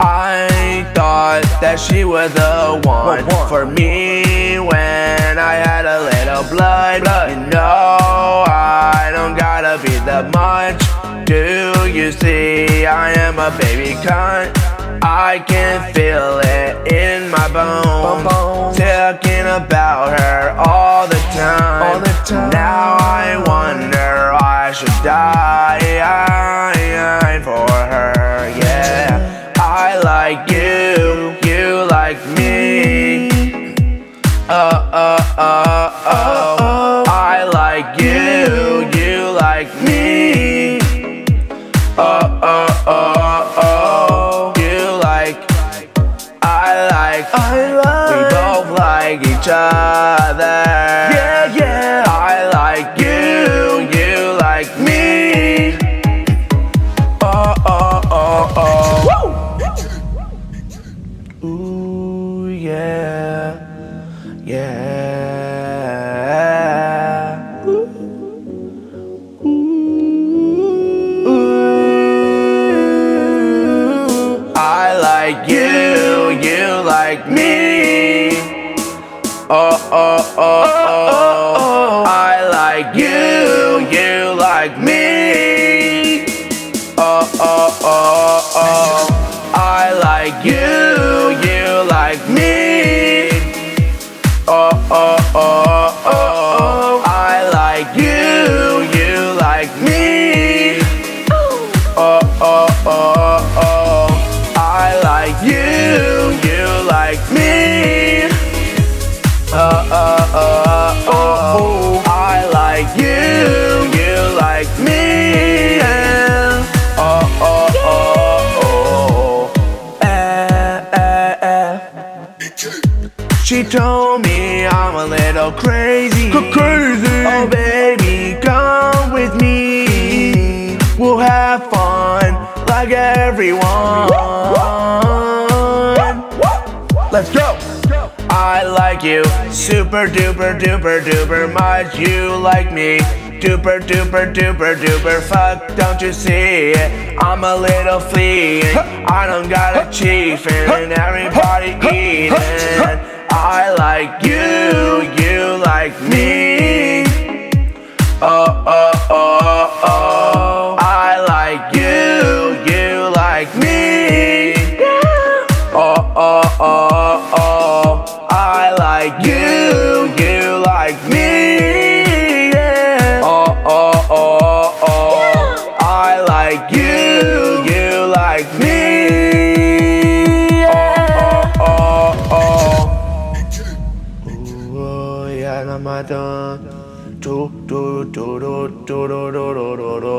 I thought that she was the one for me when I had a little blood. You know I don't gotta be that much. Do you see I am a baby cunt? I can feel it in my bones. Talking about her all the time. Now I wonder I should die me. Uh uh uh oh. You like, I like, I like. we both like each other. Yeah, yeah. I like you, you like me. Oh oh oh oh. Ooh yeah, yeah. Oh oh oh oh. I like you, you like me. Oh oh oh oh. I like you, you like me. Oh oh oh oh. I like you, you like me. Oh oh oh oh. I like you, you like me. Uh uh uh oh. I like you, you like me. Oh oh oh oh. Eh eh eh. She told me I'm a little crazy. Crazy. Oh baby, come with me. We'll have fun like everyone. Let's go. I like you super duper duper duper much. You like me duper duper duper duper fuck. Don't you see it? I'm a little flea. I don't got a chief and everybody eating. I like you, you like me. Like you, you like me. Yeah. Oh oh oh oh. I like you, you like me. Yeah. Oh oh oh oh. Ooh, yeah, na ma da. Do do do do do do do do do do.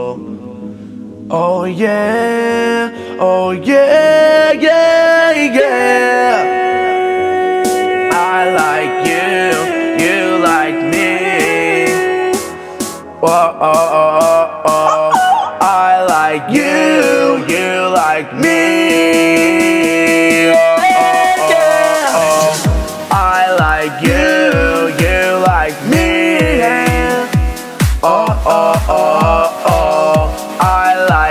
Oh yeah, oh yeah, yeah, yeah.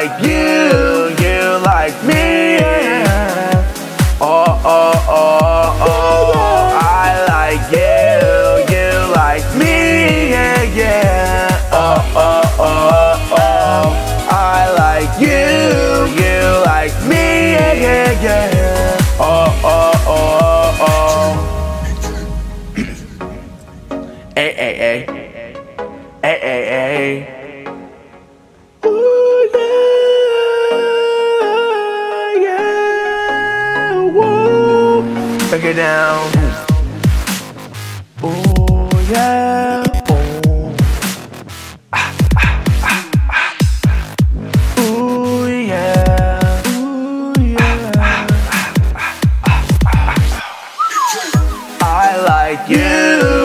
Like you, you like me. Oh, oh, oh, oh. I like you, you like me. Yeah, yeah. Oh, oh, oh, oh. I like you, you like me. Yeah, yeah, yeah. Oh, oh, oh, oh. Hey, hey, hey. Hey, hey, hey. nigga down. Oh yeah. Oh. Ooh, yeah. Ooh, yeah. I like you.